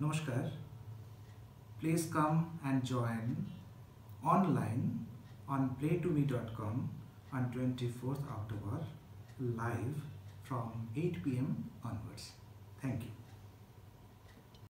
Namaskar. Please come and join online on playtome.com on 24th October live from 8 pm onwards. Thank you.